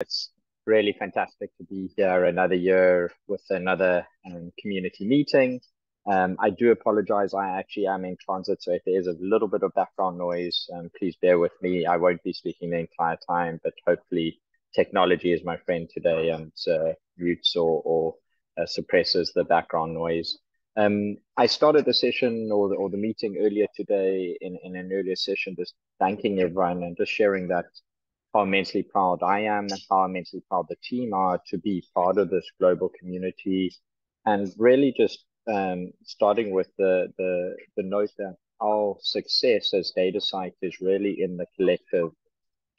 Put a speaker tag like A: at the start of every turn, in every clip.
A: it's really fantastic to be here another year with another um, community meeting. Um, I do apologize. I actually am in transit, so if there is a little bit of background noise, um, please bear with me. I won't be speaking the entire time, but hopefully technology is my friend today and uh, mutes or, or uh, suppresses the background noise. Um, I started the session or the, or the meeting earlier today in, in an earlier session, just thanking everyone and just sharing that how immensely proud I am and how immensely proud the team are to be part of this global community. And really just um, starting with the, the, the note that our success as DataCite is really in the collective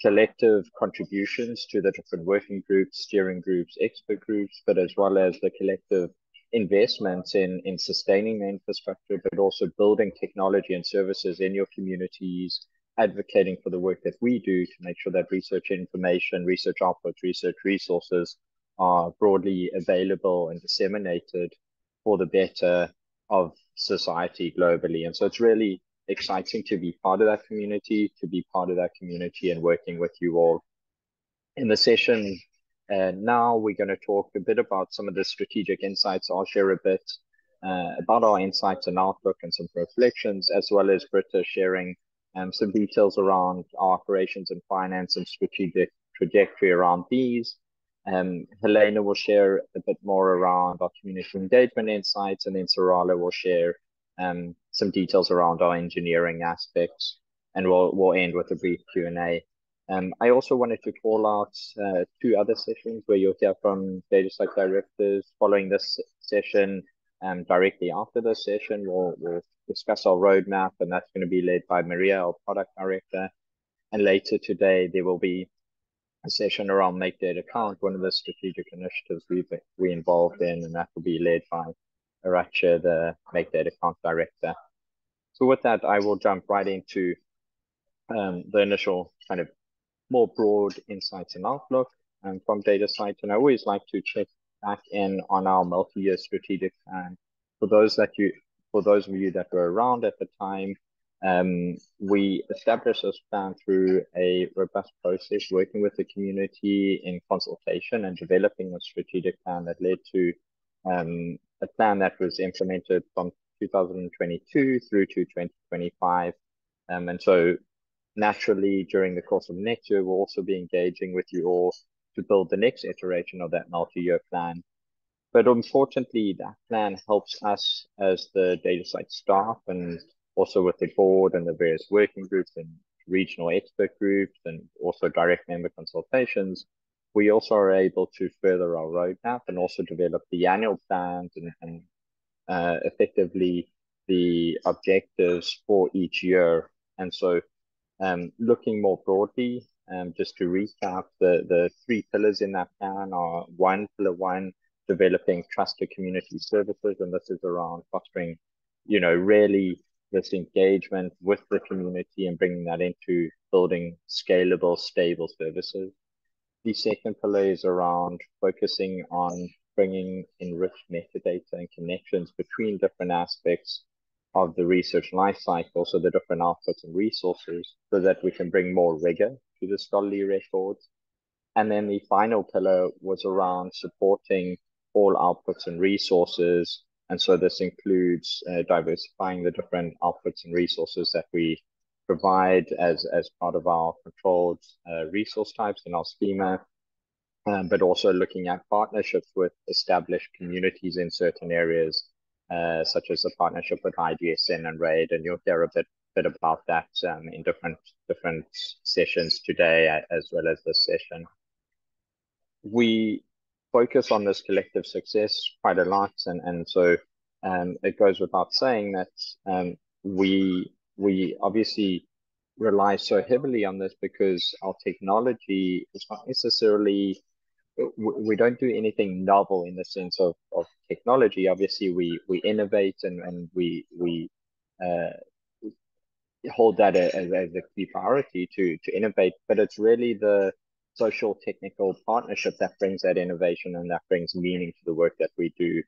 A: collective contributions to the different working groups, steering groups, expert groups, but as well as the collective investments in, in sustaining the infrastructure, but also building technology and services in your communities, advocating for the work that we do to make sure that research information, research outputs, research resources are broadly available and disseminated for the better of society globally. And so it's really exciting to be part of that community, to be part of that community and working with you all. In the session uh, now, we're going to talk a bit about some of the strategic insights. I'll share a bit uh, about our insights and outlook and some reflections, as well as Britta sharing um, some details around our operations and finance and strategic trajectory around these. Um, Helena will share a bit more around our community engagement insights, and then Sarala will share um, some details around our engineering aspects, and we'll we'll end with a brief Q and A. Um, I also wanted to call out uh, two other sessions where you'll hear from DataCite directors following this session. Um, directly after this session, we'll, we'll discuss our roadmap, and that's going to be led by Maria, our product director. And later today, there will be a session around Make Data Count, one of the strategic initiatives we've we involved in, and that will be led by Iratxe, the Make Data Count director. So with that, I will jump right into um, the initial kind of more broad insights and outlook um, from DataCite. And I always like to check back in on our multi-year strategic plan. For those that you, for those of you that were around at the time, um, we established this plan through a robust process, working with the community in consultation and developing a strategic plan that led to um, a plan that was implemented from 2022 through to 2025. Um, and so naturally, during the course of next year, we'll also be engaging with you all to build the next iteration of that multi-year plan. But unfortunately, that plan helps us as the DataCite staff and also with the board and the various working groups and regional expert groups and also direct member consultations we also are able to further our roadmap and also develop the annual plans and, and uh, effectively the objectives for each year. And so um, looking more broadly, um, just to recap, the, the three pillars in that plan are one, pillar one, developing trusted community services. And this is around fostering, you know, really this engagement with the community and bringing that into building scalable, stable services. The second pillar is around focusing on bringing enriched metadata and connections between different aspects of the research lifecycle, so the different outputs and resources, so that we can bring more rigor to the scholarly records. And then the final pillar was around supporting all outputs and resources. And so this includes uh, diversifying the different outputs and resources that we provide as, as part of our controlled uh, resource types in our schema, um, but also looking at partnerships with established communities in certain areas, uh, such as the partnership with IGSN and RAID, and you'll hear a bit bit about that um, in different different sessions today as well as this session. We focus on this collective success quite a lot, and and so um, it goes without saying that um, we we obviously rely so heavily on this because our technology is not necessarily we don't do anything novel in the sense of, of technology. Obviously, we we innovate and, and we we uh, hold that as, as a key priority to to innovate. But it's really the social technical partnership that brings that innovation and that brings meaning to the work that we do.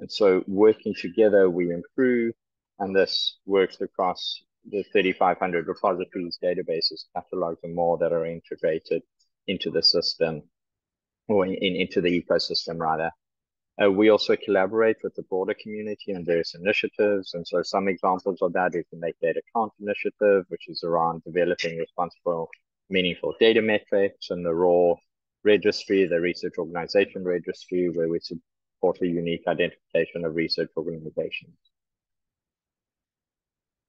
A: And so, working together, we improve, and this works across the 3,500 repositories, databases, catalogs, and more that are integrated into the system. or in, in, into the ecosystem rather. Uh, we also collaborate with the broader community on various initiatives. And so some examples of that is the Make Data Count initiative, which is around developing responsible, meaningful data metrics and the ROR registry, the research organization registry, where we support the unique identification of research organizations.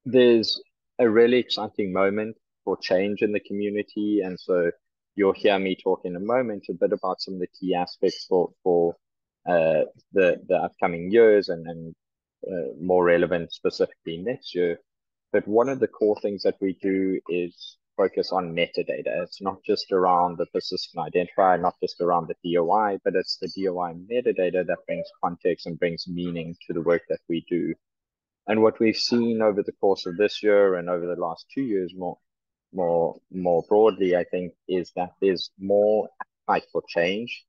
A: There's a really exciting moment for change in the community. And so you'll hear me talk in a moment a bit about some of the key aspects for, for uh, the, the upcoming years and, and uh, more relevant specifically next year. But one of the core things that we do is focus on metadata. It's not just around the persistent identifier, not just around the DOI, but it's the DOI metadata that brings context and brings meaning to the work that we do. And what we've seen over the course of this year and over the last two years more more more broadly, I think, is that there's more appetite for change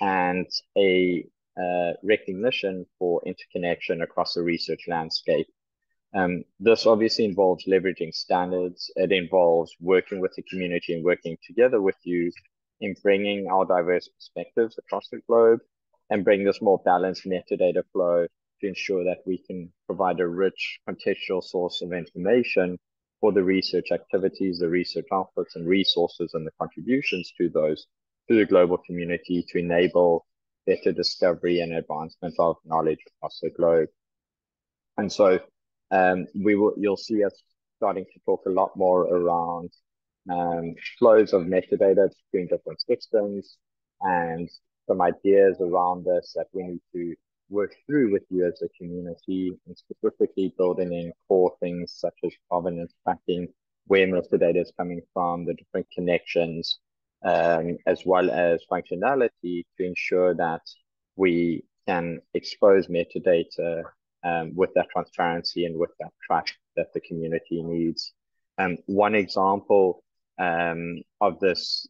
A: and a uh, recognition for interconnection across the research landscape. Um, this obviously involves leveraging standards. It involves working with the community and working together with you in bringing our diverse perspectives across the globe and bring this more balanced metadata flow to ensure that we can provide a rich contextual source of information for the research activities, the research outputs and resources and the contributions to those to the global community to enable better discovery and advancement of knowledge across the globe. And so um, we will you'll see us starting to talk a lot more around um, flows of metadata between different systems and some ideas around this that we need to work through with you as a community and specifically building in core things such as provenance tracking, where metadata is coming from, the different connections, um, as well as functionality to ensure that we can expose metadata um, with that transparency and with that trust that the community needs. Um, one example um, of this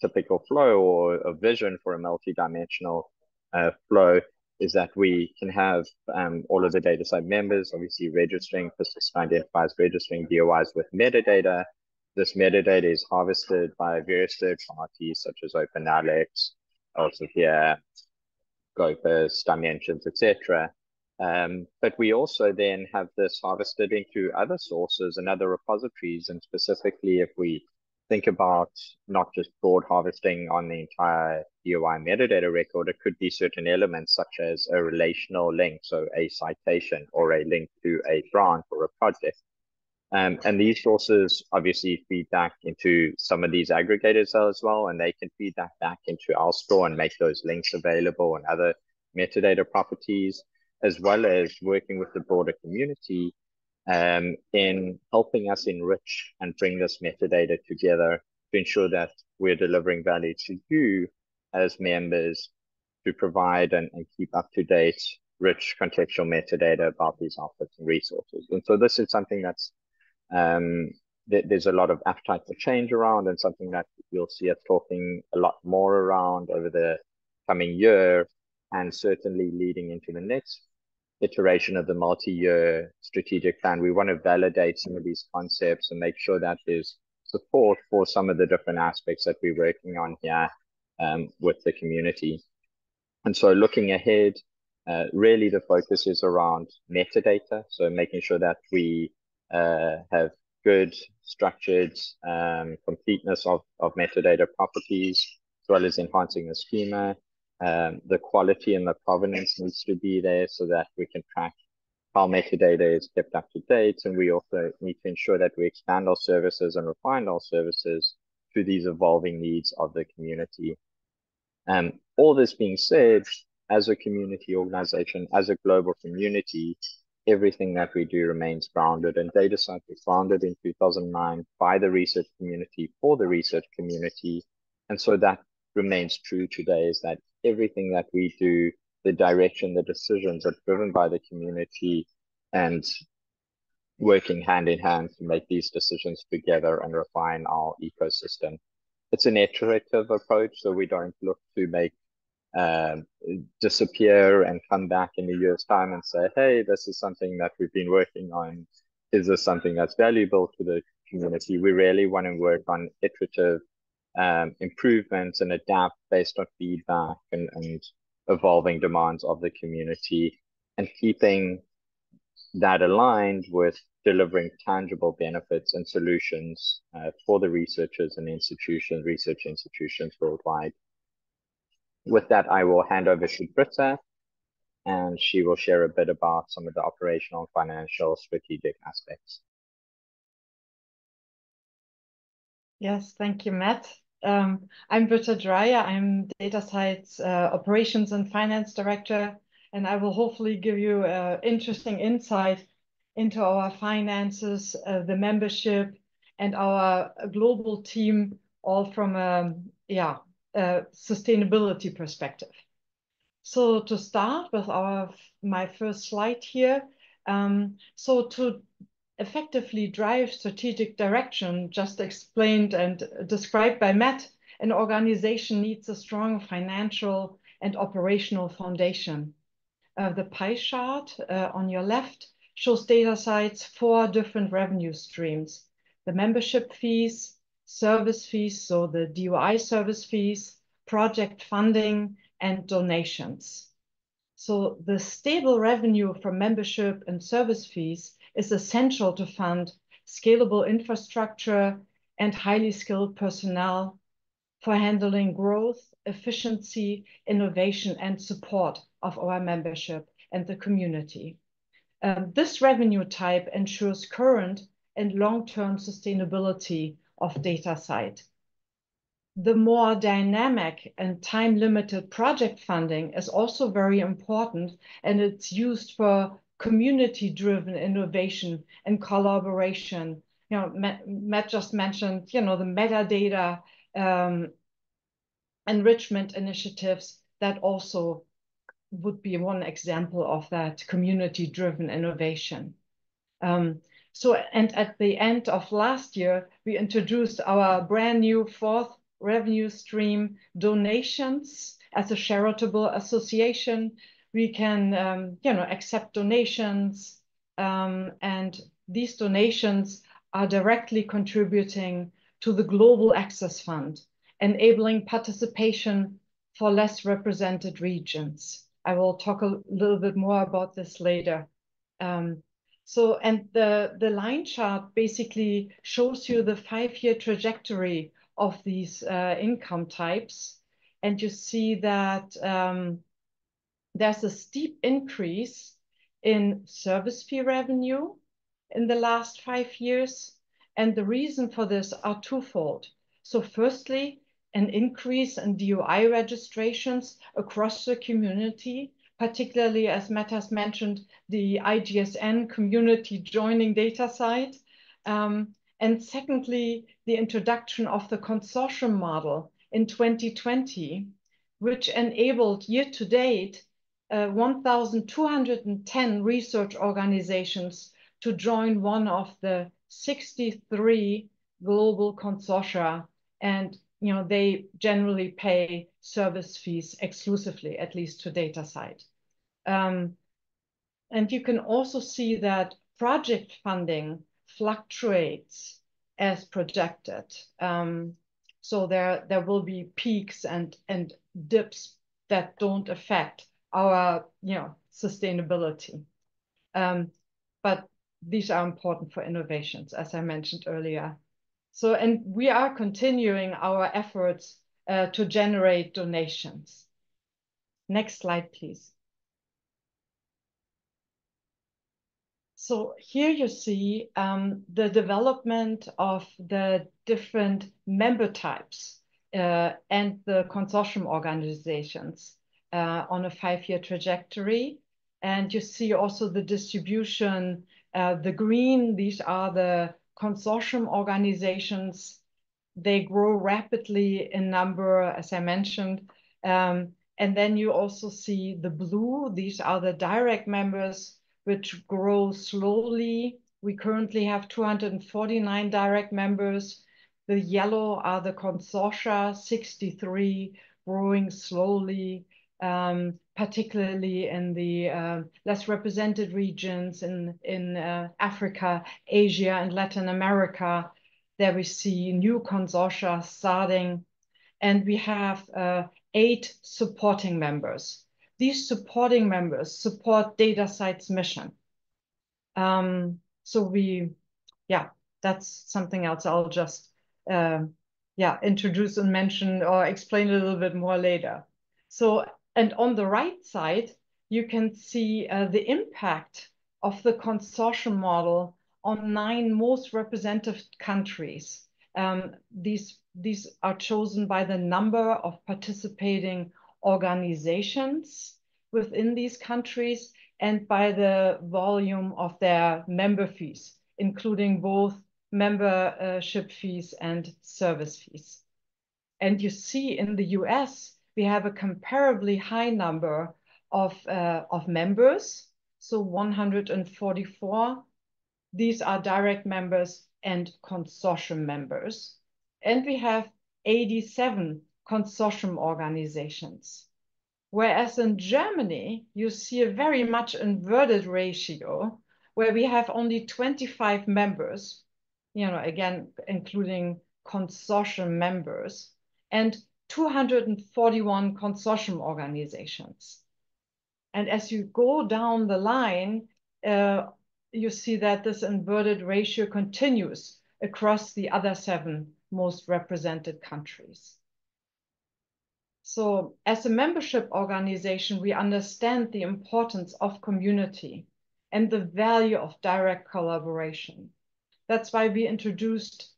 A: typical flow or a vision for a multi-dimensional uh, flow is that we can have um, all of the DataCite members obviously registering persistent identifiers, registering DOIs with metadata. This metadata is harvested by various third parties such as OpenAlex, also here, Scopus, Dimensions, etc. Um, but we also then have this harvested into other sources and other repositories. And specifically, if we think about not just broad harvesting on the entire DOI metadata record, it could be certain elements such as a relational link, so a citation or a link to a branch or a project. Um, and these sources obviously feed back into some of these aggregators as well, and they can feed that back into our store and make those links available and other metadata properties, as well as working with the broader community um, in helping us enrich and bring this metadata together to ensure that we're delivering value to you as members to provide and, and keep up to date rich contextual metadata about these outputs and resources. And so this is something that's um, th there's a lot of appetite for change around and something that you'll see us talking a lot more around over the coming year and certainly leading into the next iteration of the multi-year strategic plan. We want to validate some of these concepts and make sure that there's support for some of the different aspects that we're working on here um, with the community. And so looking ahead, uh, really the focus is around metadata. So making sure that we uh, have good structured um, completeness of, of metadata properties, as well as enhancing the schema, um, the quality and the provenance needs to be there so that we can track how metadata is kept up to date. And we also need to ensure that we expand our services and refine our services to these evolving needs of the community. Um, all this being said, as a community organization, as a global community, everything that we do remains grounded. And DataCite was founded in 2009 by the research community for the research community. And so that remains true today is that everything that we do, the direction, the decisions are driven by the community and working hand in hand to make these decisions together and refine our ecosystem. It's an iterative approach, so we don't look to make um, disappear and come back in a year's time and say, hey, this is something that we've been working on. Is this something that's valuable to the community? We really want to work on iterative um, improvements and adapt based on feedback and, and evolving demands of the community and keeping that aligned with delivering tangible benefits and solutions uh, for the researchers and institutions, research institutions worldwide. With that, I will hand over to Britta, and she will share a bit about some of the operational, financial, strategic aspects.
B: Yes, thank you, Matt. Um, I'm Britta Dreyer. I'm DataCite's uh, Operations and Finance Director, and I will hopefully give you uh, interesting insight into our finances, uh, the membership, and our global team, all from a yeah a sustainability perspective. So to start with our my first slide here, um, so to effectively drive strategic direction, just explained and described by Matt, an organization needs a strong financial and operational foundation. Uh, the pie chart uh, on your left shows DataCite's four different revenue streams. The membership fees, service fees, so the DOI service fees, project funding, and donations. So the stable revenue from membership and service fees is essential to fund scalable infrastructure and highly skilled personnel for handling growth, efficiency, innovation, and support of our membership and the community. Um, this revenue type ensures current and long-term sustainability of DataCite. The more dynamic and time-limited project funding is also very important, and it's used for community-driven innovation and collaboration. You know, Matt, Matt, just mentioned, you know, the metadata um, enrichment initiatives that also would be one example of that community-driven innovation. Um, so, and at the end of last year, we introduced our brand new fourth revenue stream, donations, as a charitable association we can, um, you know, accept donations, um, and these donations are directly contributing to the Global Access Fund, enabling participation for less represented regions. I will talk a little bit more about this later. Um, so, and the, the line chart basically shows you the five-year trajectory of these uh, income types. And you see that um, there's a steep increase in service fee revenue in the last five years. And the reason for this are twofold. So firstly, an increase in DOI registrations across the community, particularly as Matt has mentioned, the IGSN community joining DataCite. Um, and secondly, the introduction of the consortium model in 2020, which enabled year to date uh, 1,210 research organizations to join one of the 63 global consortia. And you know, they generally pay service fees exclusively, at least to DataCite. Um, and you can also see that project funding fluctuates as projected. Um, so there, there will be peaks and, and dips that don't affect our you know sustainability. Um, but these are important for innovations, as I mentioned earlier. So, and we are continuing our efforts uh, to generate donations. Next slide, please. So here you see um, the development of the different member types uh, and the consortium organizations uh, on a five-year trajectory. And you see also the distribution, uh, the green, these are the consortium organizations. They grow rapidly in number, as I mentioned. Um, and then you also see the blue, these are the direct members, which grow slowly. We currently have 249 direct members. The yellow are the consortia, 63, growing slowly um, particularly in the uh, less represented regions in, in uh, Africa, Asia, and Latin America. There we see new consortia starting, and we have uh, eight supporting members. These supporting members support DataCite's mission. Um, so we, yeah, that's something else I'll just, uh, yeah, introduce and mention or explain a little bit more later. So, and on the right side, you can see uh, the impact of the consortium model on nine most representative countries. Um, these, these are chosen by the number of participating organizations within these countries and by the volume of their member fees, including both membership fees and service fees. And you see in the US, we have a comparably high number of, uh, of members, so 144. These are direct members and consortium members. And we have 87 consortium organizations. Whereas in Germany, you see a very much inverted ratio where we have only 25 members, you know, again, including consortium members, and 241 consortium organizations. And as you go down the line, uh, you see that this inverted ratio continues across the other seven most represented countries. So as a membership organization, we understand the importance of community and the value of direct collaboration. That's why we introduced,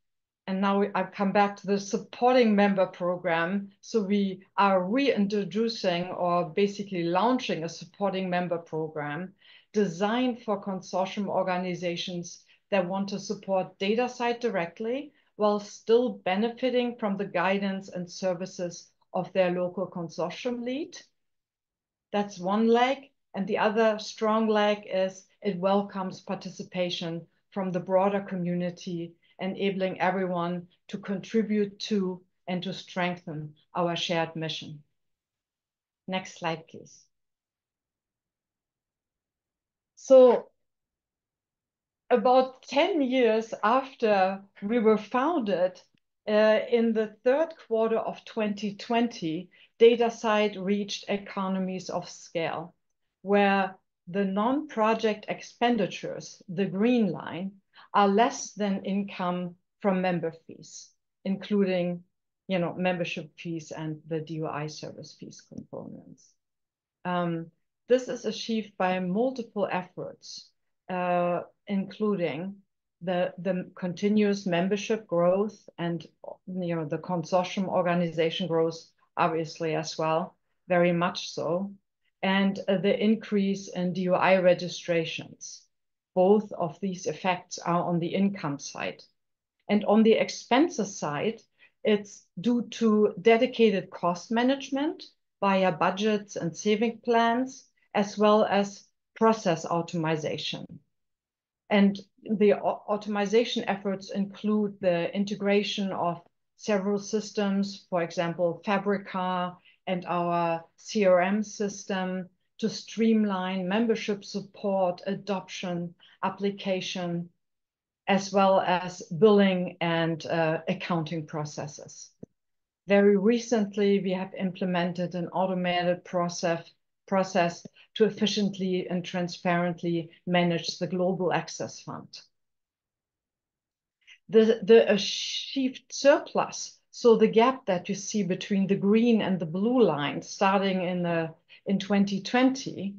B: and now I've come back to the supporting member program. So we are reintroducing or basically launching a supporting member program designed for consortium organizations that want to support DataCite directly while still benefiting from the guidance and services of their local consortium lead. That's one leg. And the other strong leg is it welcomes participation from the broader community, enabling everyone to contribute to and to strengthen our shared mission. Next slide, please. So about 10 years after we were founded, uh, in the third quarter of 2020, DataCite reached economies of scale, where the non-project expenditures, the green line, are less than income from member fees, including you know, membership fees and the DOI service fees components. Um, this is achieved by multiple efforts, uh, including the, the continuous membership growth and you know the consortium organization growth, obviously as well, very much so, and uh, the increase in DOI registrations. Both of these effects are on the income side. And on the expenses side, it's due to dedicated cost management via budgets and saving plans, as well as process automation. And the automation efforts include the integration of several systems, for example, Fabrica and our CRM system to streamline membership support, adoption, application, as well as billing and uh, accounting processes. Very recently, we have implemented an automated process, process to efficiently and transparently manage the Global Access Fund. The, the achieved surplus, so the gap that you see between the green and the blue line starting in, the, in 2020,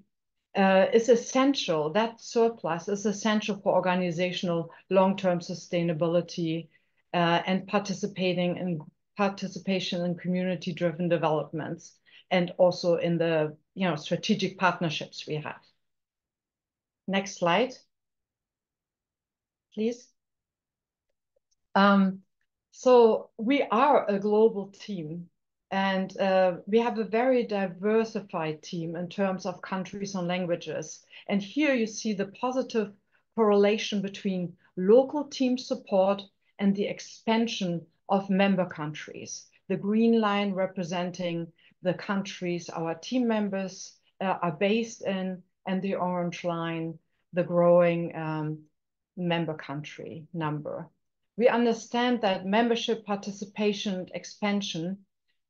B: uh, is essential. That surplus is essential for organizational long-term sustainability uh, and participating in participation in community-driven developments and also in the you know, strategic partnerships we have. Next slide, please. Um, so we are a global team and uh, we have a very diversified team in terms of countries and languages. And here you see the positive correlation between local team support and the expansion of member countries. The green line representing the countries our team members uh, are based in, and the orange line, the growing um, member country number. We understand that membership participation expansion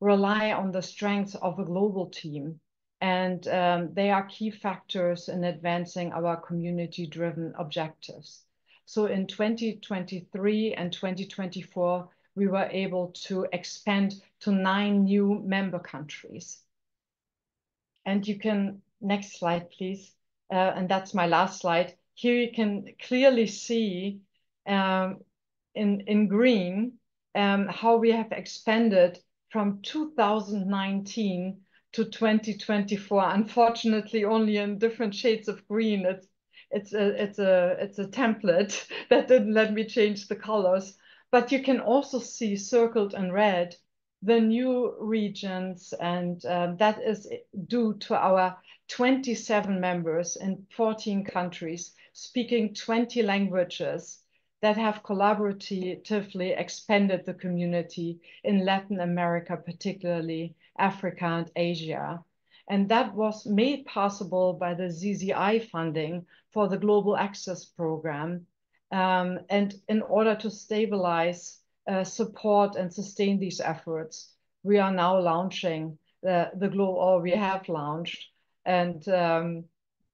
B: rely on the strength of a global team, and um, they are key factors in advancing our community-driven objectives. So in 2023 and 2024, we were able to expand to nine new member countries. And you can, next slide, please. Uh, and that's my last slide. Here you can clearly see um, in, in green um, how we have expanded from 2019 to 2024. Unfortunately, only in different shades of green. It's it's a it's a it's a template that didn't let me change the colors. But you can also see circled in red the new regions, and um, that is due to our 27 members in 14 countries speaking 20 languages that have collaboratively expanded the community in Latin America, particularly Africa and Asia. And that was made possible by the CZI funding for the Global Access Program. Um, and in order to stabilize, uh, support, and sustain these efforts, we are now launching the, the global, or we have launched, and um,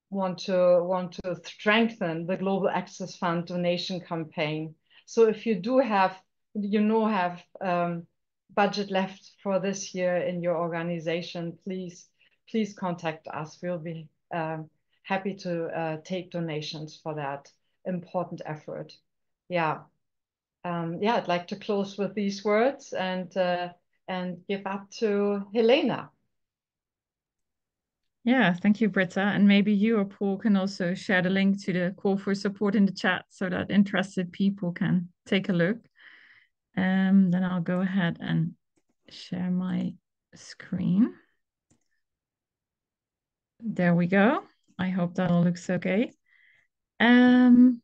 B: want to want to strengthen the Global Access Fund donation campaign. So if you do have, you know, have um, budget left for this year in your organization, please please contact us. We'll be um, happy to uh, take donations for that important effort. Yeah, um, yeah. I'd like to close with these words and uh, and give up to Helena.
C: Yeah, thank you, Britta. And maybe you or Paul can also share the link to the call for support in the chat so that interested people can take a look. Um, then I'll go ahead and share my screen. There we go. I hope that all looks okay. Um,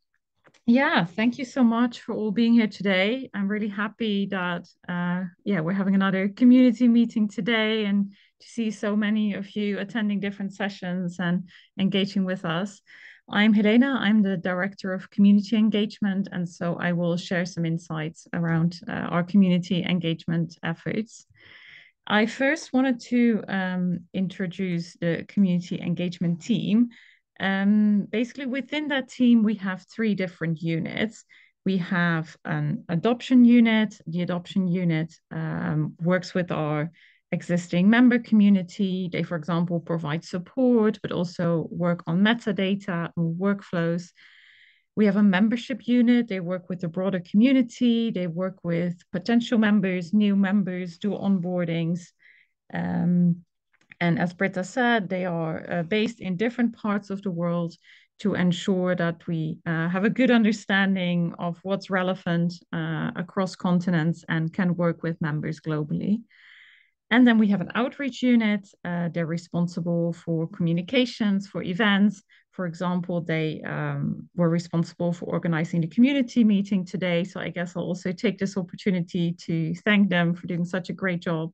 C: yeah, thank you so much for all being here today. I'm really happy that uh, yeah we're having another community meeting today, and to see so many of you attending different sessions and engaging with us. I'm Helena. I'm the director of community engagement, and so I will share some insights around uh, our community engagement efforts. I first wanted to um, introduce the community engagement team um, basically, within that team, we have three different units. We have an adoption unit. The adoption unit um, works with our existing member community. They, for example, provide support, but also work on metadata and workflows. We have a membership unit. They work with the broader community. They work with potential members, new members, do onboardings. Um, and as Britta said, they are uh, based in different parts of the world to ensure that we uh, have a good understanding of what's relevant uh, across continents and can work with members globally. And then we have an outreach unit. Uh, they're responsible for communications, for events. For example, they um, were responsible for organizing the community meeting today. So I guess I'll also take this opportunity to thank them for doing such a great job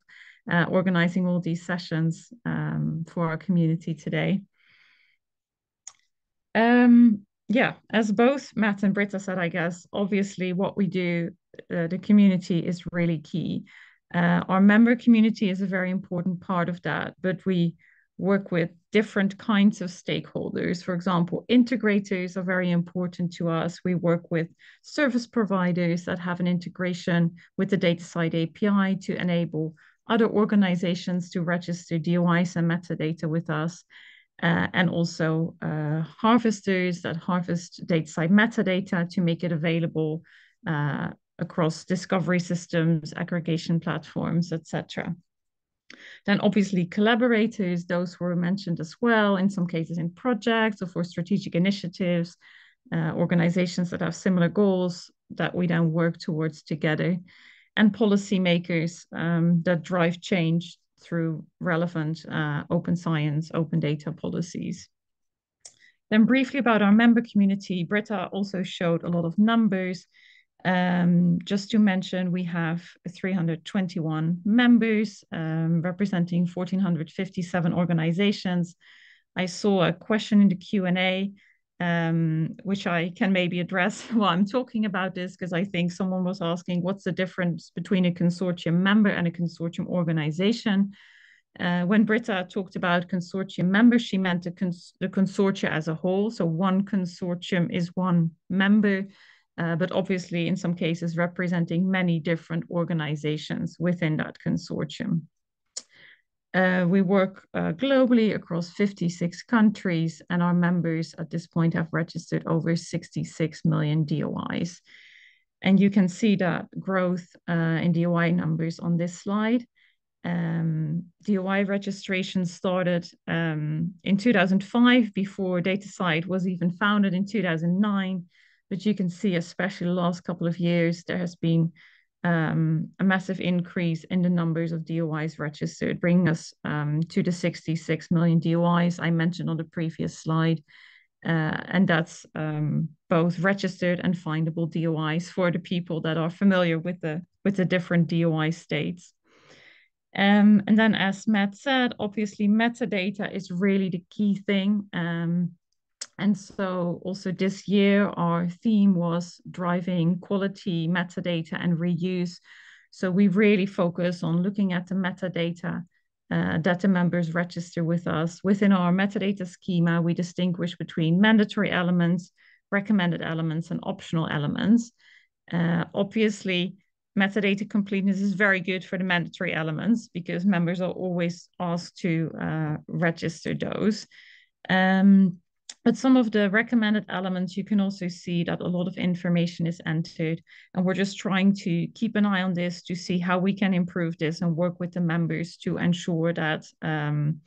C: uh, organizing all these sessions um, for our community today. Um, yeah, as both Matt and Britta said, I guess, obviously what we do, uh, the community is really key. Uh, our member community is a very important part of that, but we work with different kinds of stakeholders. For example, integrators are very important to us. We work with service providers that have an integration with the DataCite API to enable other organizations to register DOIs and metadata with us, uh, and also uh, harvesters that harvest DataCite metadata to make it available uh, across discovery systems, aggregation platforms, etc. Then obviously collaborators, those were mentioned as well, in some cases in projects or for strategic initiatives, uh, organizations that have similar goals that we then work towards together and policymakers um, that drive change through relevant uh, open science, open data policies. Then briefly about our member community, Britta also showed a lot of numbers. Um, just to mention, we have 321 members um, representing 1,457 organizations. I saw a question in the Q&A um, which I can maybe address while I'm talking about this, because I think someone was asking what's the difference between a consortium member and a consortium organization. Uh, when Britta talked about consortium members, she meant the, cons the consortia as a whole. So one consortium is one member, uh, but obviously in some cases representing many different organizations within that consortium. Uh, we work uh, globally across 56 countries, and our members at this point have registered over 66 million DOIs. And you can see that growth uh, in DOI numbers on this slide. Um, DOI registration started um, in 2005 before DataCite was even founded in 2009. But you can see, especially the last couple of years, there has been um, a massive increase in the numbers of DOIs registered, bringing us um, to the 66 million DOIs I mentioned on the previous slide. Uh, and that's um, both registered and findable DOIs for the people that are familiar with the with the different DOI states. Um, and then, as Matt said, obviously metadata is really the key thing. And so also this year, our theme was driving quality metadata and reuse. So we really focus on looking at the metadata uh, that the members register with us. Within our metadata schema, we distinguish between mandatory elements, recommended elements, and optional elements. Uh, obviously, metadata completeness is very good for the mandatory elements because members are always asked to uh, register those. Um, but some of the recommended elements, you can also see that a lot of information is entered. And we're just trying to keep an eye on this to see how we can improve this and work with the members to ensure that um,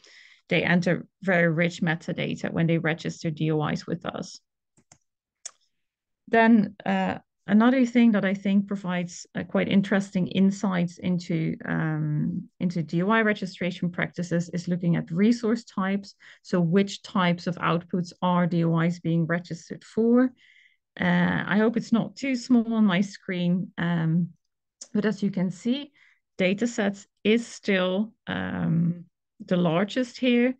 C: they enter very rich metadata when they register DOIs with us. Then uh, Another thing that I think provides uh, quite interesting insights into, um, into DOI registration practices is looking at resource types. So which types of outputs are DOIs being registered for? Uh, I hope it's not too small on my screen, um, but as you can see, datasets is still um, the largest here,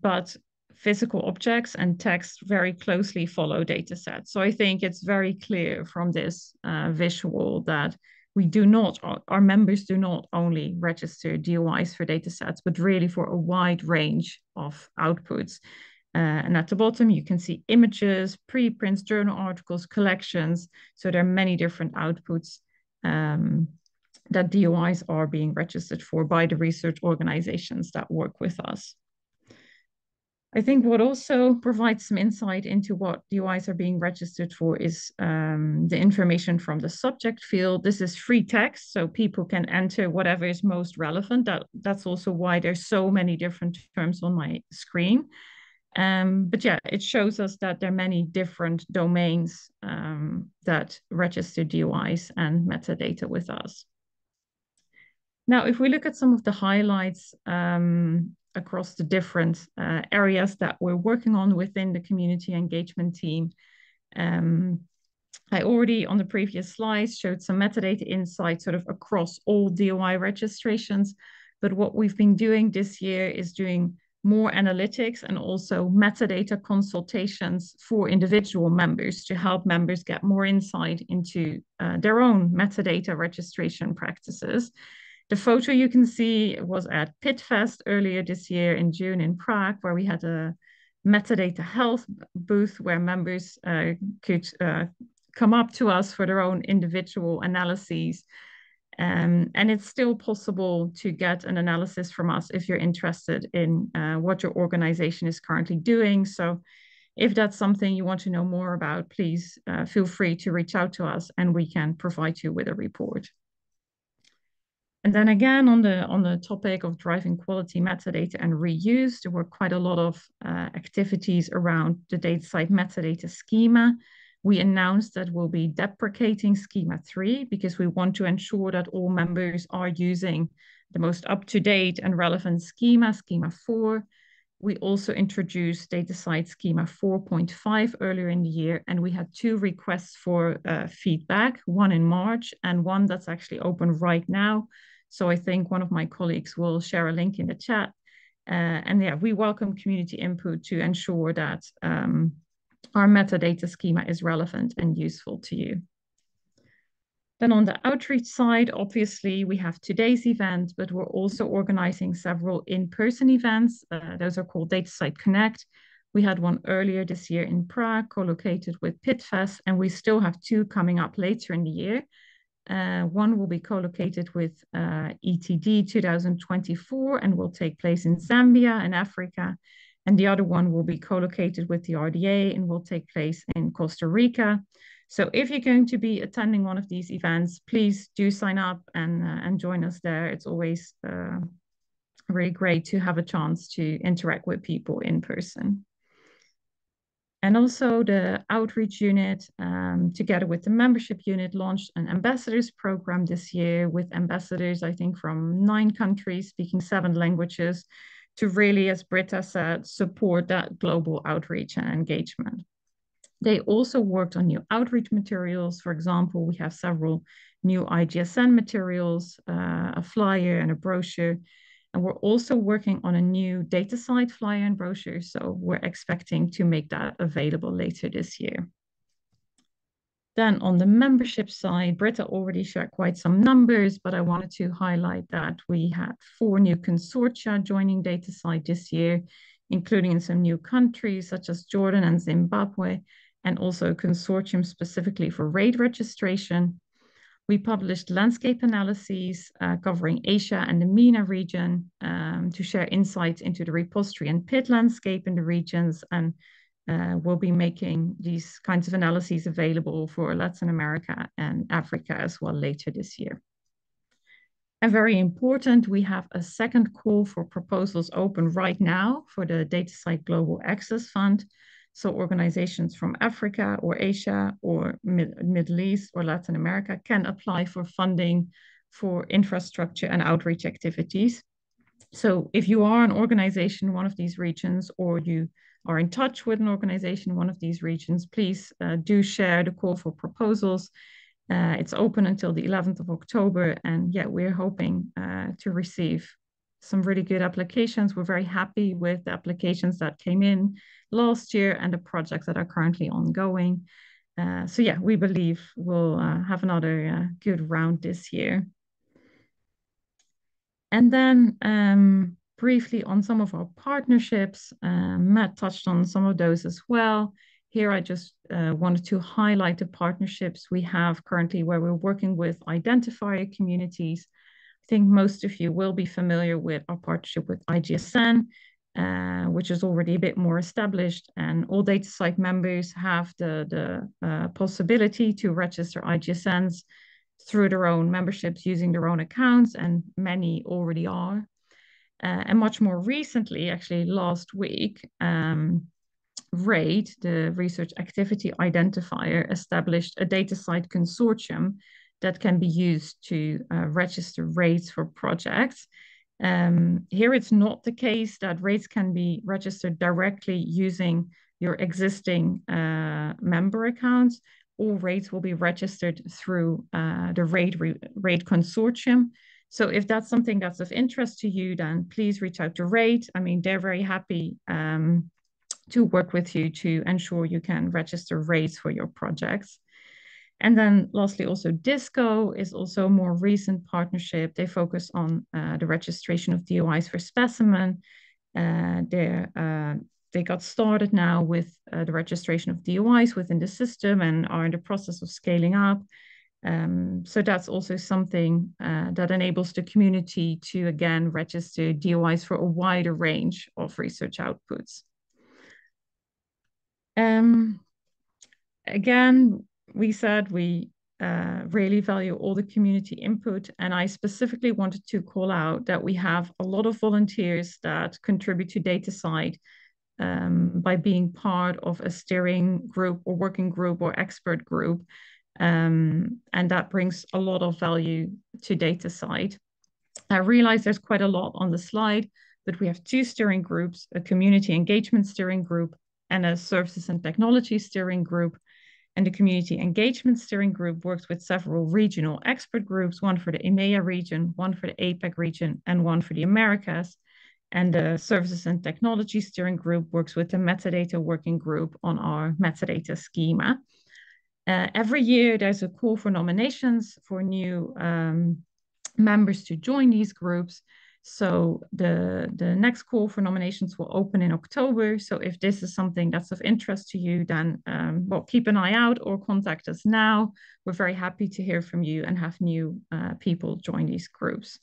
C: but physical objects and text very closely follow data sets. So I think it's very clear from this uh, visual that we do not, our members do not only register DOIs for data sets, but really for a wide range of outputs. Uh, and at the bottom, you can see images, preprints, journal articles, collections. So there are many different outputs um, that DOIs are being registered for by the research organizations that work with us. I think what also provides some insight into what DOIs are being registered for is um, the information from the subject field. This is free text, so people can enter whatever is most relevant. That, that's also why there's so many different terms on my screen. Um, but yeah, it shows us that there are many different domains um, that register DOIs and metadata with us. Now, if we look at some of the highlights um, across the different uh, areas that we're working on within the community engagement team. Um, I already on the previous slides showed some metadata insights sort of across all DOI registrations, but what we've been doing this year is doing more analytics and also metadata consultations for individual members to help members get more insight into uh, their own metadata registration practices. The photo you can see was at PIDfest earlier this year in June in Prague, where we had a metadata health booth where members uh, could uh, come up to us for their own individual analyses. Um, and it's still possible to get an analysis from us if you're interested in uh, what your organization is currently doing. So if that's something you want to know more about, please uh, feel free to reach out to us and we can provide you with a report. And then again, on the, on the topic of driving quality metadata and reuse, there were quite a lot of uh, activities around the DataCite metadata schema. We announced that we'll be deprecating schema three because we want to ensure that all members are using the most up-to-date and relevant schema, schema four. We also introduced DataCite schema 4.5 earlier in the year, and we had two requests for uh, feedback, one in March and one that's actually open right now, so I think one of my colleagues will share a link in the chat. Uh, and yeah, we welcome community input to ensure that um, our metadata schema is relevant and useful to you. Then on the outreach side, obviously, we have today's event, but we're also organizing several in-person events. Uh, those are called DataCite Connect. We had one earlier this year in Prague, co-located with PIDfest, and we still have two coming up later in the year. Uh, one will be co-located with uh, ETD 2024 and will take place in Zambia in Africa. And the other one will be co-located with the RDA and will take place in Costa Rica. So if you're going to be attending one of these events, please do sign up and, uh, and join us there. It's always uh, really great to have a chance to interact with people in person. And also the outreach unit, um, together with the membership unit, launched an ambassadors program this year with ambassadors, I think, from nine countries speaking seven languages to really, as Britta said, support that global outreach and engagement. They also worked on new outreach materials. For example, we have several new IGSN materials, uh, a flyer and a brochure. And we're also working on a new DataCite flyer and brochure. So we're expecting to make that available later this year. Then on the membership side, Britta already shared quite some numbers, but I wanted to highlight that we had four new consortia joining DataCite this year, including in some new countries such as Jordan and Zimbabwe, and also a consortium specifically for RAID registration. We published landscape analyses uh, covering Asia and the MENA region um, to share insights into the repository and PID landscape in the regions. And uh, we'll be making these kinds of analyses available for Latin America and Africa as well later this year. And very important, we have a second call for proposals open right now for the DataCite Global Access Fund. So organizations from Africa or Asia or Mid Middle East or Latin America can apply for funding for infrastructure and outreach activities. So if you are an organization in one of these regions or you are in touch with an organization in one of these regions, please uh, do share the call for proposals. Uh, it's open until the 11th of October. And yeah, we're hoping uh, to receive some really good applications. We're very happy with the applications that came in last year and the projects that are currently ongoing. Uh, so yeah, we believe we'll uh, have another uh, good round this year. And then um, briefly on some of our partnerships, um, Matt touched on some of those as well. Here I just uh, wanted to highlight the partnerships we have currently where we're working with identifier communities think most of you will be familiar with our partnership with IGSN, uh, which is already a bit more established, and all DataCite members have the, the uh, possibility to register IGSNs through their own memberships using their own accounts, and many already are. Uh, and much more recently, actually last week, um, RAID, the Research Activity Identifier, established a DataCite consortium that can be used to uh, register RAIDs for projects. Um, here it's not the case that RAIDs can be registered directly using your existing uh, member accounts. All RAIDs will be registered through uh, the rate, RAID consortium. So if that's something that's of interest to you, then please reach out to RAID. I mean, they're very happy um, to work with you to ensure you can register RAIDs for your projects. And then lastly, also DiSSCo is also a more recent partnership. They focus on uh, the registration of DOIs for specimen. Uh, uh, they got started now with uh, the registration of DOIs within the system and are in the process of scaling up. Um, so that's also something uh, that enables the community to, again, register DOIs for a wider range of research outputs. Um, again, we said we uh, really value all the community input. And I specifically wanted to call out that we have a lot of volunteers that contribute to DataCite um, by being part of a steering group or working group or expert group. Um, and that brings a lot of value to DataCite. I realize there's quite a lot on the slide, but we have two steering groups, a community engagement steering group and a services and technology steering group and the Community Engagement Steering Group works with several regional expert groups, one for the EMEA region, one for the APAC region, and one for the Americas. and the Services and Technology Steering Group works with the Metadata Working Group on our metadata schema. Uh, every year, there's a call for nominations for new um, members to join these groups. So the, the next call for nominations will open in October. So if this is something that's of interest to you, then um, well, keep an eye out or contact us now. We're very happy to hear from you and have new uh, people join these groups.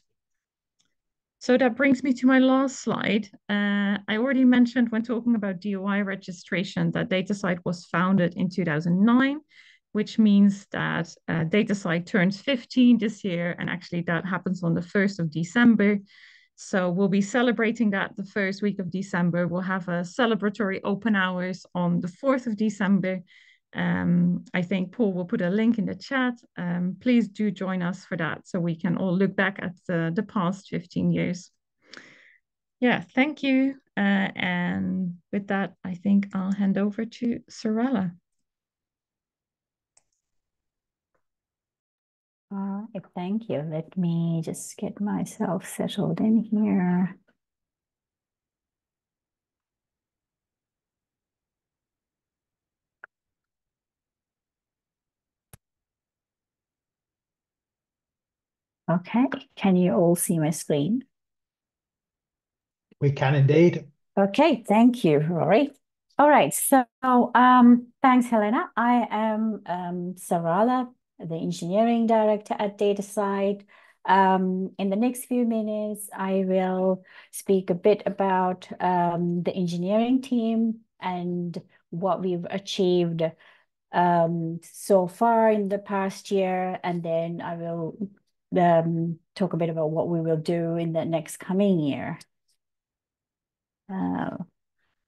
C: So that brings me to my last slide. Uh, I already mentioned when talking about DOI registration that DataCite was founded in 2009 which means that uh, DataCite turns 15 this year, and actually that happens on the 1st of December. So we'll be celebrating that the first week of December. We'll have a celebratory open hours on the 4th of December. Um, I think Paul will put a link in the chat. Um, please do join us for that so we can all look back at the, the past 15 years. Yeah, thank you. Uh, and with that, I think I'll hand over to Sarala.
D: All right, thank you. Let me just get myself settled in here. Okay, can you all see my screen?
E: We can indeed.
D: Okay, thank you, Rory. All right, so um, thanks, Helena. I am um, Sarala the engineering director at DataCite. Um, in the next few minutes, I will speak a bit about um, the engineering team and what we've achieved um, so far in the past year, and then I will um, talk a bit about what we will do in the next coming year. Uh,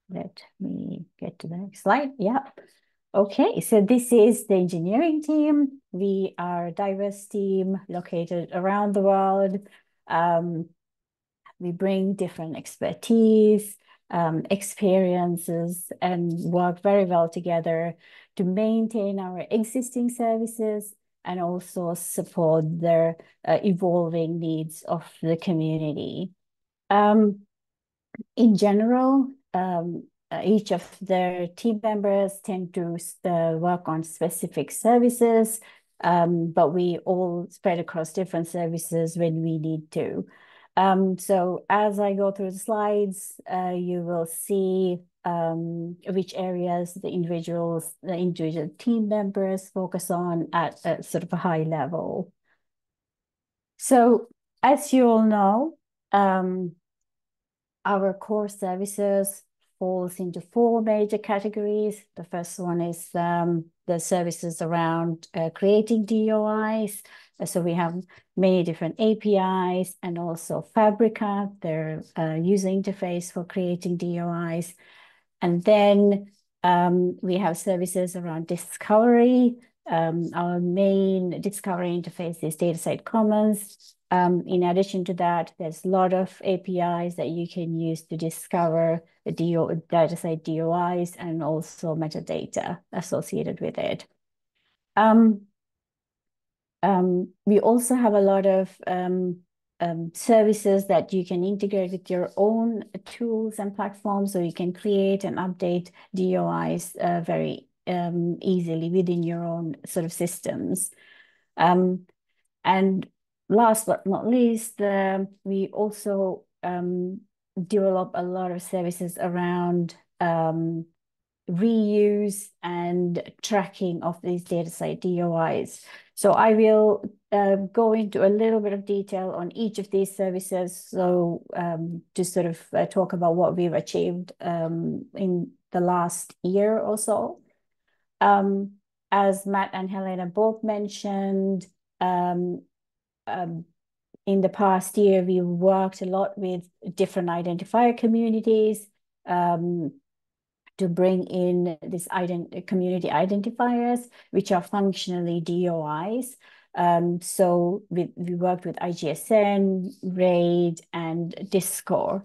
D: let me get to the next slide. Yeah. Okay, so this is the engineering team. We are a diverse team located around the world. Um, we bring different expertise, um, experiences, and work very well together to maintain our existing services and also support the uh, evolving needs of the community. Um, in general, um, each of their team members tend to uh, work on specific services, um, but we all spread across different services when we need to. Um, so as I go through the slides, uh, you will see um, which areas the individuals, the individual team members focus on at, at sort of a high level. So as you all know, um, our core services falls into four major categories. The first one is um, the services around uh, creating DOIs. Uh, so we have many different APIs and also Fabrica, their uh, user interface for creating DOIs. And then um, we have services around discovery. Um, our main discovery interface is DataCite Commons. Um, in addition to that, there's a lot of APIs that you can use to discover the DO, DataCite DOIs and also metadata associated with it. Um, um, we also have a lot of um, um, services that you can integrate with your own tools and platforms so you can create and update DOIs uh, very um, easily within your own sort of systems. And last but not least, uh, we also um, develop a lot of services around um, reuse and tracking of these DataCite DOIs. So I will uh, go into a little bit of detail on each of these services. So um, to sort of uh, talk about what we've achieved um, in the last year or so. Um, as Matt and Helena both mentioned, um, in the past year, we worked a lot with different identifier communities um, to bring in these ident community identifiers, which are functionally DOIs. Um, so we, we worked with IGSN, RAID, and DiSSCo.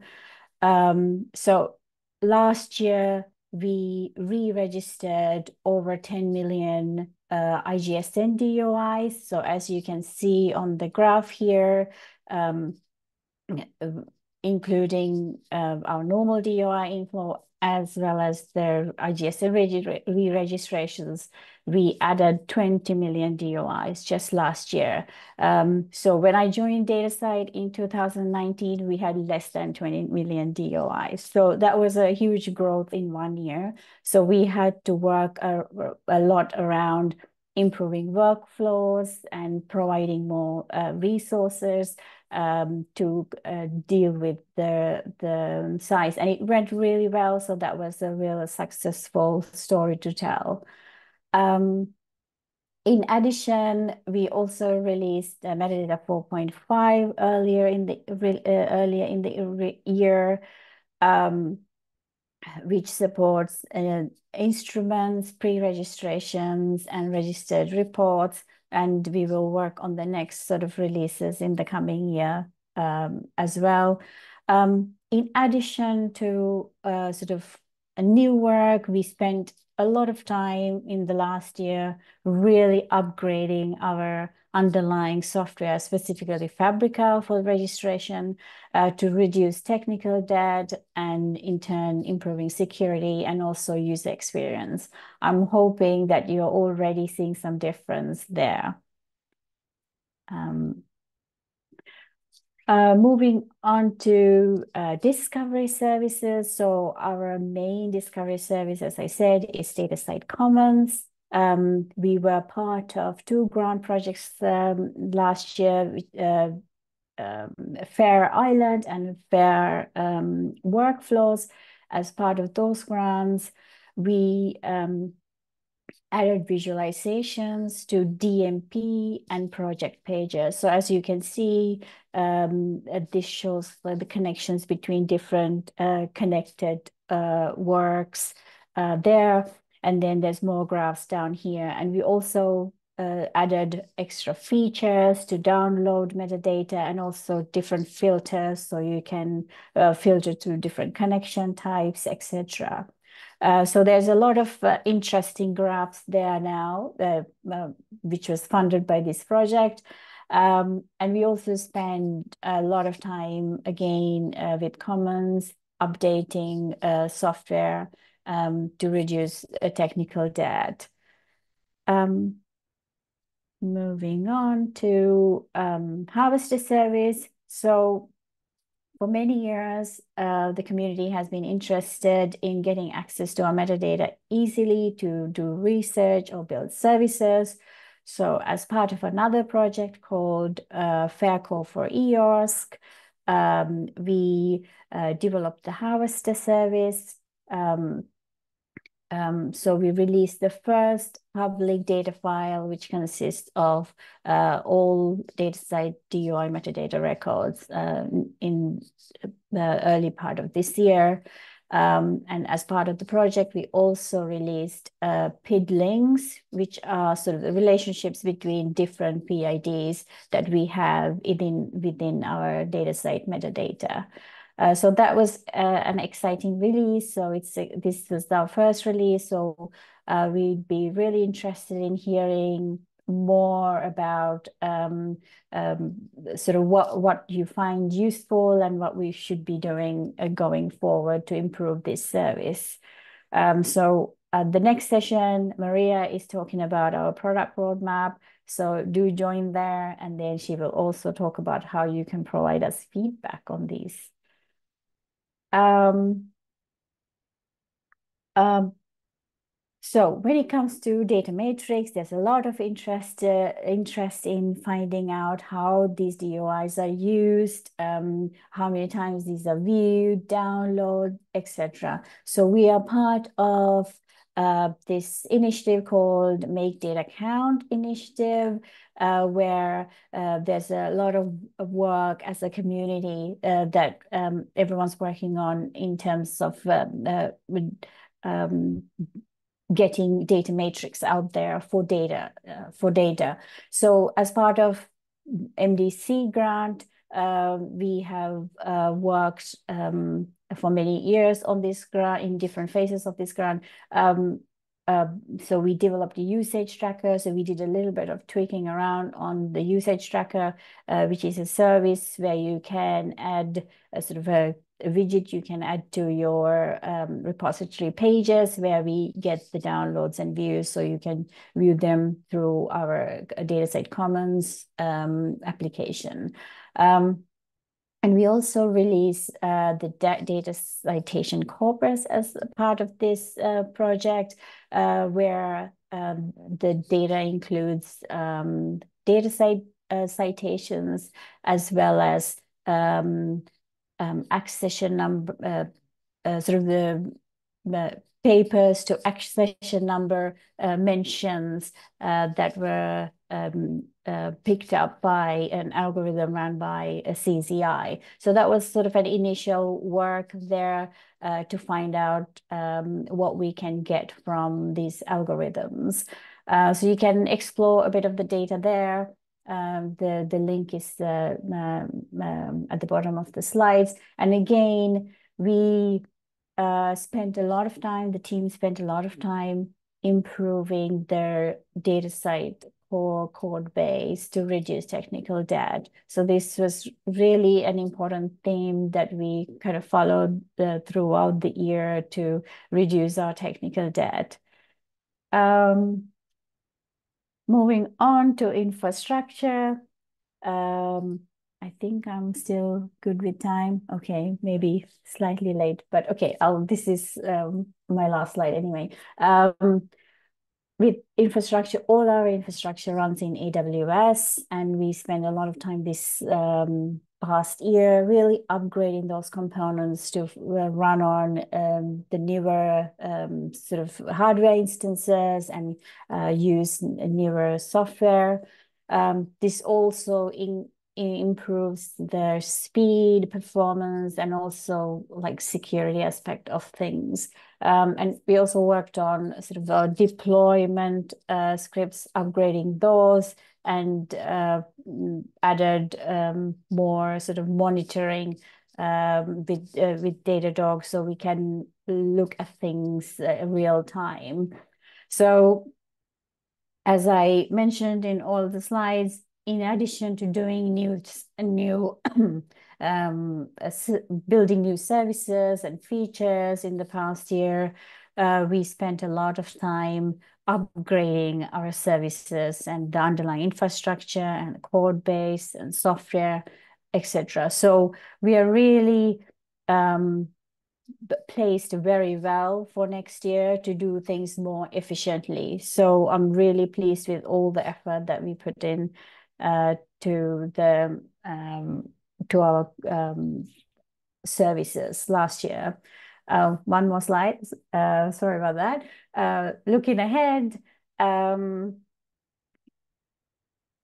D: Um, so last year, we re-registered over 10 million uh, IGSN DOIs. So as you can see on the graph here, um, including uh, our normal DOI inflow as well as their IGSN re-registrations, we added 20 million DOIs just last year. Um, so when I joined DataCite in 2019, we had less than 20 million DOIs. So that was a huge growth in one year. So we had to work a, a lot around improving workflows and providing more uh, resources um, to uh, deal with the the size, and it went really well. So that was a real successful story to tell. Um, in addition, we also released uh, metadata 4.5 earlier in the uh, earlier in the year, um, which supports uh, instruments, pre-registrations, and registered reports and we will work on the next sort of releases in the coming year um, as well. Um, in addition to uh, sort of a new work, we spent a lot of time in the last year really upgrading our underlying software, specifically Fabrica for registration, uh, to reduce technical debt and in turn improving security and also user experience. I'm hoping that you're already seeing some difference there. Um, uh, moving on to uh, discovery services. So our main discovery service, as I said, is DataCite Commons. Um, we were part of two grant projects um, last year, uh, um, FAIR Island and FAIR um, Workflows. As part of those grants, we um, added visualizations to DMP and project pages. So as you can see, um, this shows the connections between different uh, connected uh, works uh, there. And then there's more graphs down here. And we also uh, added extra features to download metadata and also different filters so you can uh, filter through different connection types, etc. Uh, so there's a lot of uh, interesting graphs there now, uh, uh which was funded by this project. Um, and we also spend a lot of time, again, uh, with Commons, updating software um, to reduce a technical debt. Um, moving on to um, Harvester service. So for many years, uh, the community has been interested in getting access to our metadata easily to do research or build services. So as part of another project called uh, FAIRcore for EOSC, um, we uh, developed the Harvester service um, um, so we released the first public data file, which consists of uh, all DataCite DOI metadata records uh, in the early part of this year. Um, and as part of the project, we also released uh, PID links, which are sort of the relationships between different PIDs that we have within, within our DataCite metadata. Uh, so that was uh, an exciting release. So it's this was our first release. So uh, we'd be really interested in hearing more about um, um, sort of what what you find useful and what we should be doing uh, going forward to improve this service. Um, so uh, the next session, Maria is talking about our product roadmap. So do join there, and then she will also talk about how you can provide us feedback on these. Um, um, so when it comes to data metrics, there's a lot of interest uh, interest in finding out how these DOIs are used, um, how many times these are viewed, download, etc. So we are part of uh, this initiative called Make Data Count initiative, uh, where uh, there's a lot of work as a community uh, that um, everyone's working on in terms of um, uh, um, getting data metrics out there for data for data. So as part of MDC grant, we have worked um, for many years on this grant in different phases of this grant um, uh, so we developed a usage tracker. So we did a little bit of tweaking around on the usage tracker, uh, which is a service where you can add a sort of a widget you can add to your um, repository pages where we get the downloads and views so you can view them through our DataCite Commons um, application. Um, and we also release uh, the data citation corpus as part of this uh, project, uh, where um, the data includes um, data uh, citations as well as um, um accession number, uh, uh, sort of the papers to accession number mentions that were um, uh, picked up by an algorithm run by a CZI. So that was sort of an initial work there uh, to find out um, what we can get from these algorithms. Uh, so you can explore a bit of the data there. Um, the, the link is uh, um, at the bottom of the slides. And again, we uh, spent a lot of time, the team spent a lot of time improving their DataCite for code base to reduce technical debt. So this was really an important theme that we kind of followed the, throughout the year to reduce our technical debt. Um, moving on to infrastructure. Um, I think I'm still good with time. Okay, maybe slightly late, but okay, I'll, this is um, my last slide anyway. Um, with infrastructure, all our infrastructure runs in AWS, and we spend a lot of time this um, past year really upgrading those components to uh, run on um, the newer um, sort of hardware instances and uh, use newer software. Um, this also in, improves their speed, performance, and also like security aspect of things. Um, and we also worked on sort of uh, deployment uh, scripts, upgrading those, and uh, added um, more sort of monitoring um, with uh, with Datadog, so we can look at things uh, real time. So, as I mentioned in all the slides, in addition to doing new new um, building new services and features in the past year, uh, we spent a lot of time upgrading our services and the underlying infrastructure and code base and software, etc. So we are really um, placed very well for next year to do things more efficiently. So I'm really pleased with all the effort that we put in uh, to the um, to our um, services last year. Uh, one more slide. Uh, sorry about that. Uh, looking ahead, um,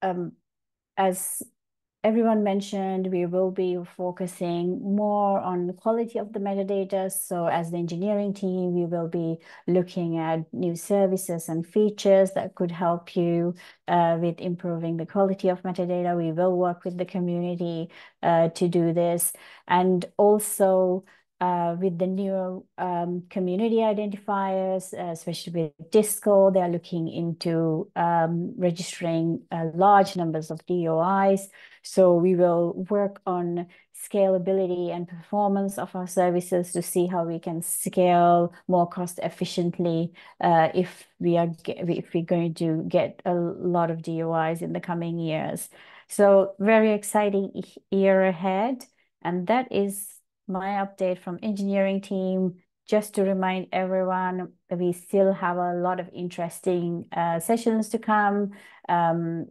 D: um, as everyone mentioned, we will be focusing more on the quality of the metadata. So as the engineering team, we will be looking at new services and features that could help you uh, with improving the quality of metadata. We will work with the community uh, to do this. And also uh, with the new um, community identifiers, uh, especially with DiSSCo, they are looking into um, registering uh, large numbers of DOIs. So we will work on scalability and performance of our services to see how we can scale more cost efficiently uh, if we are if we're going to get a lot of DOIs in the coming years. So very exciting year ahead, and that is my update from engineering team. Just to remind everyone, we still have a lot of interesting uh, sessions to come. Um,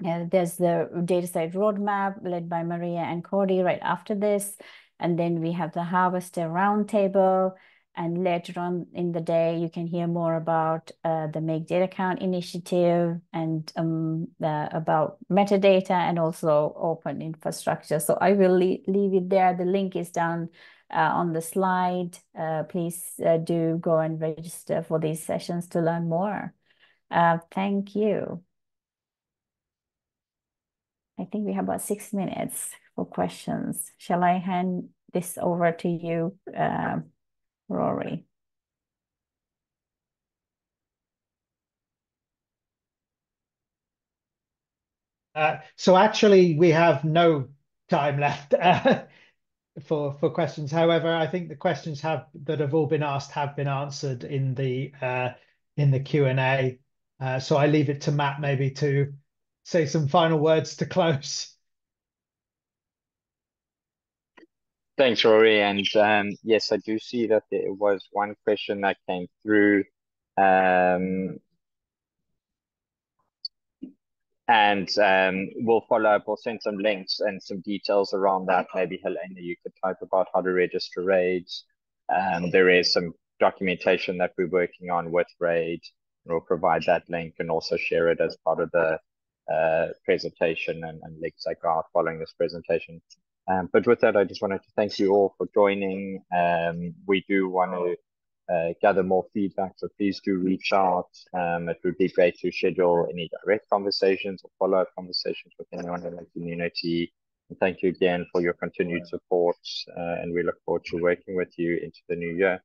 D: there's the DataCite roadmap led by Maria and Cody right after this. And then we have the Harvester Roundtable. And later on in the day, you can hear more about uh, the Make Data Count initiative and um, uh, about metadata and also open infrastructure. So I will leave, it there. The link is down uh, on the slide. Uh, please uh, do go and register for these sessions to learn more. Uh, thank you. I think we have about six minutes for questions. Shall I hand this over to you, Rory.
E: Uh, so actually, we have no time left uh, for for questions. However, I think the questions have that have all been asked have been answered in the uh, in the Q and A. Uh, so I leave it to Matt maybe to say some final words to close.
A: Thanks, Rory. And um, yes, I do see that there was one question that came through. Um, and um, we'll follow up. We'll send some links and some details around that. Maybe Helena, you could type about how to register raids. Um, there is some documentation that we're working on with RAID. We'll provide that link and also share it as part of the uh, presentation and, and links I got following this presentation. Um, but with that, I just wanted to thank you all for joining. Um, we do want to uh, gather more feedback, so please do reach out. Um, it would be great to schedule any direct conversations or follow-up conversations with anyone in the community. And thank you again for your continued support, uh, and we look forward to working with you into the new year.